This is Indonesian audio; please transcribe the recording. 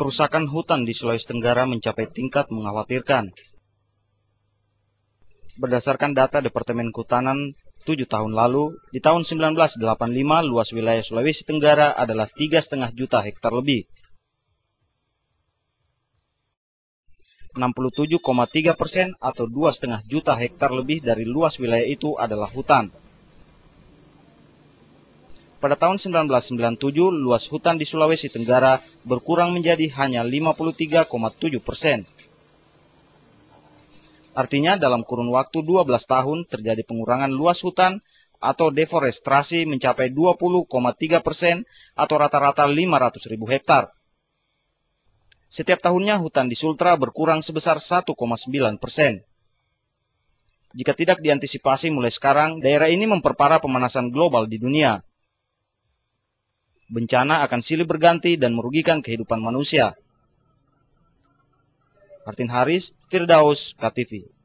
Kerusakan hutan di Sulawesi Tenggara mencapai tingkat mengkhawatirkan. Berdasarkan data Departemen Kehutanan 7 tahun lalu, di tahun 1985 luas wilayah Sulawesi Tenggara adalah 3,5 juta hektar lebih. 67,3 persen atau 2,5 juta hektar lebih dari luas wilayah itu adalah hutan. Pada tahun 1997, luas hutan di Sulawesi Tenggara berkurang menjadi hanya 53,7 persen. Artinya dalam kurun waktu 12 tahun terjadi pengurangan luas hutan atau deforestasi mencapai 20,3 persen atau rata-rata 500 ribu hektar. Setiap tahunnya hutan di Sultra berkurang sebesar 1,9 persen. Jika tidak diantisipasi mulai sekarang, daerah ini memperparah pemanasan global di dunia bencana akan silih berganti dan merugikan kehidupan manusia. Martin Haris, Firdaus, KTV.